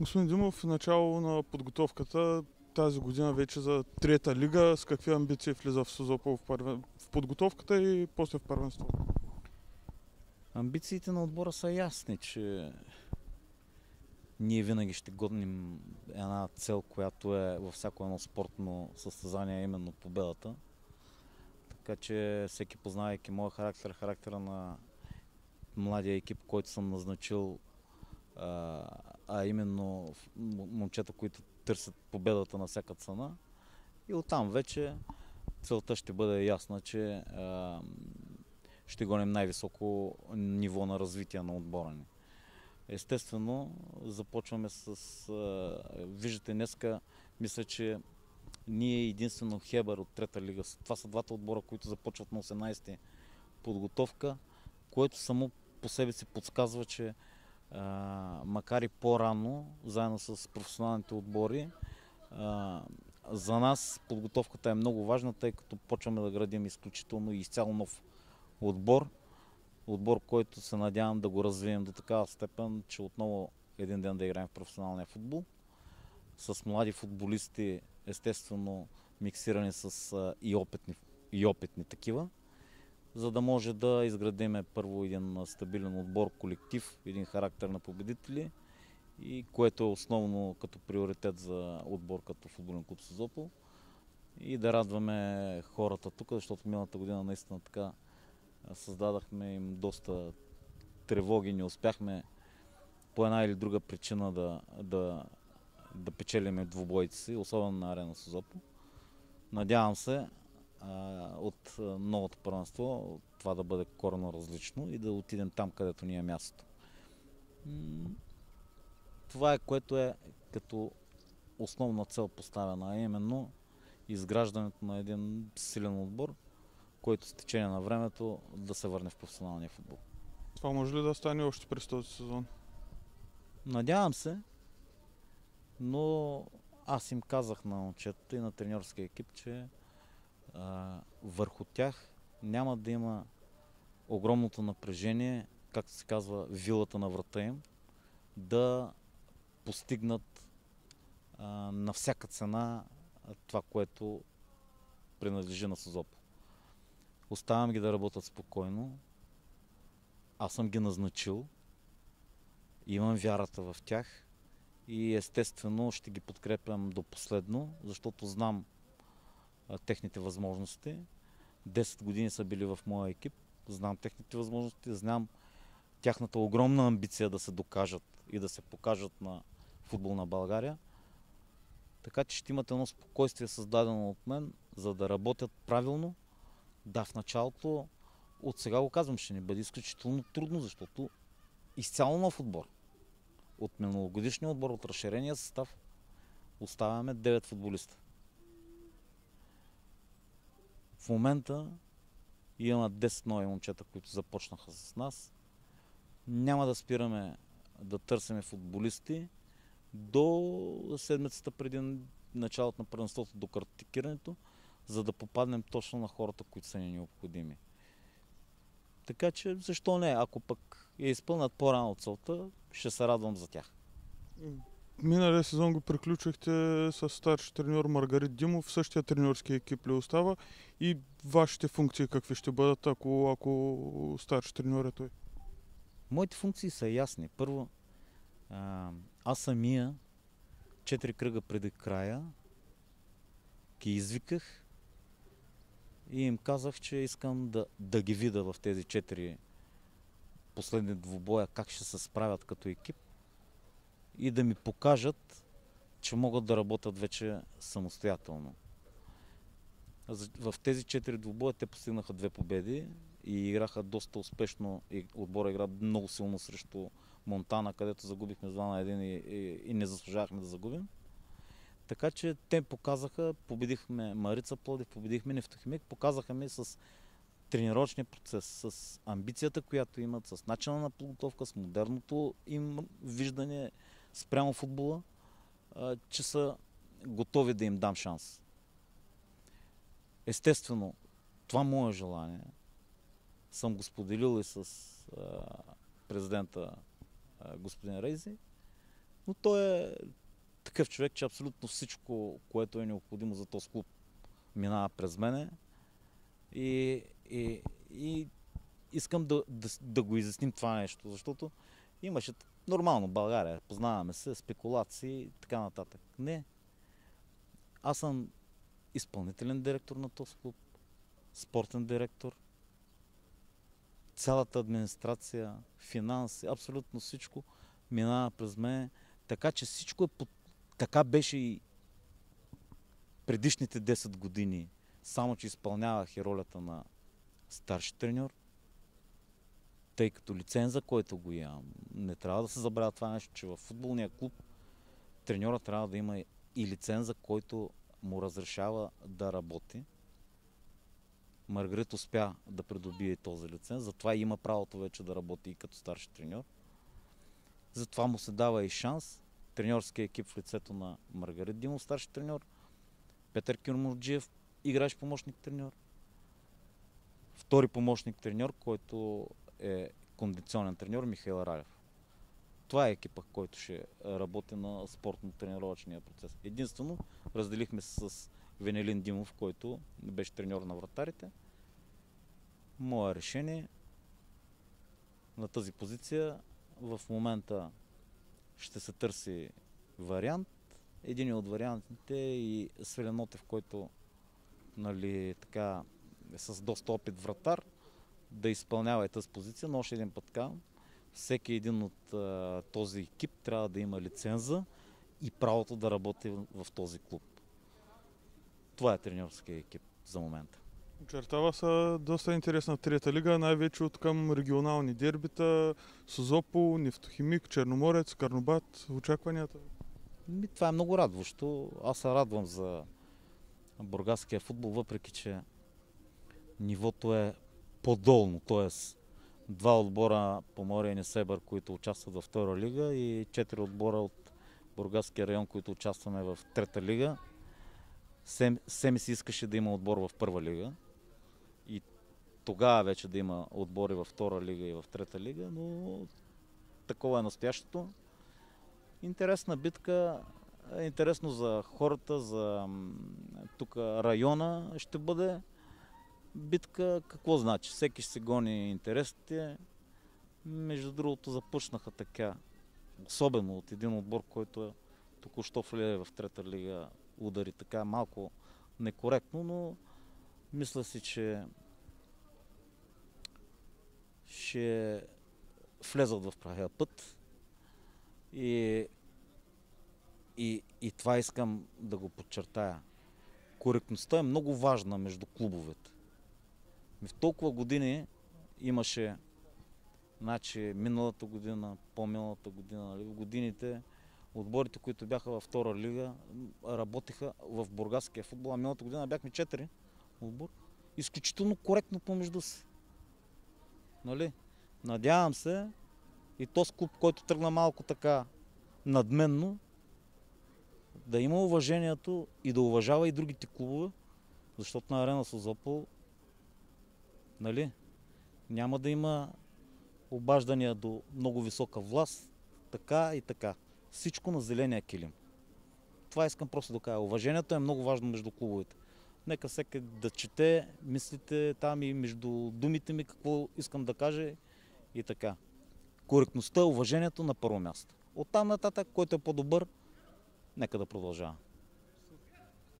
Господин Димов, в начало на подготовката тази година вече за трета лига, с какви амбиции влиза в Созопол в, първен... в подготовката и после в първенство? Амбициите на отбора са ясни, че ние винаги ще годним една цел, която е във всяко едно спортно състезание, именно победата. Така че всеки познавайки моя характер, характера на младия екип, който съм назначил, а, именно момчета, които търсят победата на всяка цена. И оттам вече целта ще бъде ясна, че а, ще гоним най-високо ниво на развитие на отбора ни. Естествено, започваме с... А, виждате, днеска мисля, че ние единствено Хебър от трета лига. Това са двата отбора, които започват на 18-ти подготовка, което само по себе си подсказва, че а, макар и по-рано, заедно с професионалните отбори, а, за нас подготовката е много важна, тъй като почваме да градим изключително и изцяло нов отбор. Отбор, който се надявам да го развием до такава степен, че отново един ден да играем в професионалния футбол. С млади футболисти, естествено, миксирани с и, опитни, и опитни такива за да може да изградиме първо един стабилен отбор, колектив, един характер на победители и което е основно като приоритет за отбор като футболен клуб Созопол и да радваме хората тук, защото миналата година наистина така създадахме им доста тревоги, не успяхме по една или друга причина да, да, да печелиме двубойци си, особено на арена Созопол. Надявам се от новото първенство, това да бъде коренно различно и да отидем там, където ни е място. Това е което е като основна цел поставена, а именно изграждането на един силен отбор, който с течение на времето да се върне в професионалния футбол. Това може ли да стане още през този сезон? Надявам се, но аз им казах на момчетата и на треньорския екип, че а, върху тях няма да има огромното напрежение, както се казва, вилата на врата им, да постигнат а, на всяка цена това, което принадлежи на Созопо. Оставям ги да работят спокойно. Аз съм ги назначил. Имам вярата в тях и естествено ще ги подкрепям до последно, защото знам техните възможности. 10 години са били в моя екип, знам техните възможности, знам тяхната огромна амбиция да се докажат и да се покажат на футбол на България. Така че ще имате едно спокойствие създадено от мен, за да работят правилно. Да, в началото, от сега го казвам, ще ни бъде изключително трудно, защото изцяло нов отбор. От миналогодишния отбор, от разширения състав, оставяме 9 футболиста. В момента имаме 10 нови момчета, които започнаха с нас. Няма да спираме да търсиме футболисти до седмицата преди началото на първенството до картикирането, за да попаднем точно на хората, които са ни необходими. Така че, защо не? Ако пък я изпълнят по-рано целта, ще се радвам за тях. Миналия сезон го приключихте с старши треньор Маргарит Димов. Същия треньорски екип ли остава? И вашите функции какви ще бъдат, ако, ако старши треньор е той? Моите функции са ясни. Първо, аз самия, четири кръга преди края, ги извиках и им казах, че искам да, да ги видя в тези четири последни двубоя, как ще се справят като екип и да ми покажат, че могат да работят вече самостоятелно. В тези четири двубоя те постигнаха две победи и играха доста успешно. И отбора игра много силно срещу Монтана, където загубихме 2 на 1 и, и, и не заслужавахме да загубим. Така че те показаха, победихме Марица Плодив, победихме Нефтохимик, показаха ми с тренировъчния процес, с амбицията, която имат, с начина на подготовка, с модерното им виждане спрямо футбола, че са готови да им дам шанс. Естествено, това мое желание съм го споделил и с президента господин Рейзи, Но той е такъв човек, че абсолютно всичко, което е необходимо за този клуб, минава през мене. И, и, и искам да, да, да го изясним това нещо, защото имаше нормално България, познаваме се, спекулации и така нататък. Не. Аз съм изпълнителен директор на този клуб, спортен директор, цялата администрация, финанси, абсолютно всичко минава през мен. Така че всичко е под... Така беше и предишните 10 години. Само, че изпълнявах и ролята на старши треньор, тъй като лиценза, който го имам, не трябва да се забравя това нещо, че в футболния клуб треньора трябва да има и лиценза, който му разрешава да работи. Маргарит успя да придобие този лиценз, затова има правото вече да работи и като старши треньор. Затова му се дава и шанс. Треньорския екип в лицето на Маргарит Димов, старши треньор, Петър Кюрмурджиев, играещ помощник треньор, втори помощник треньор, който е кондиционен треньор Михаил Ралев. Това е екипа, който ще работи на спортно-тренировъчния процес. Единствено, разделихме се с Венелин Димов, който беше треньор на вратарите. Мое решение на тази позиция в момента ще се търси вариант. Един от вариантите е и Свеленотев, който нали, така, е с доста опит вратар, да изпълнява и тази позиция, но още един път казвам, всеки един от а, този екип трябва да има лиценза и правото да работи в, този клуб. Това е тренерския екип за момента. Очертава се доста интересна трета лига, най-вече от към регионални дербита, Созопо, Нефтохимик, Черноморец, Карнобат. Очакванията? Ми, това е много радващо. Аз се радвам за бургаския футбол, въпреки че нивото е по-долно, т.е. два отбора по Море и Несебър, които участват във втора лига и четири отбора от Бургаския район, които участваме в трета лига. Семи си искаше да има отбор в първа лига и тогава вече да има отбори във втора лига и в трета лига, но такова е настоящето. Интересна битка, интересно за хората, за тук района ще бъде битка. Какво значи? Всеки ще се гони интересите. Между другото започнаха така, особено от един отбор, който е току-що влезе в трета лига, удари така малко некоректно, но мисля си, че ще влезат в правия път. И, и, и това искам да го подчертая. Коректността е много важна между клубовете. В толкова години имаше, значи миналата година, по-миналата година, нали, в годините отборите, които бяха във втора лига, работиха в бургаския футбол, а миналата година бяхме четири отбор. Изключително коректно помежду си. Нали? Надявам се и този клуб, който тръгна малко така надменно, да има уважението и да уважава и другите клубове, защото на Арена Созопол нали, няма да има обаждания до много висока власт, така и така. Всичко на зеления килим. Това искам просто да кажа. Уважението е много важно между клубовете. Нека всеки да чете мислите там и между думите ми какво искам да кажа и така. Коректността, уважението на първо място. Оттам нататък, който е по-добър, нека да продължава.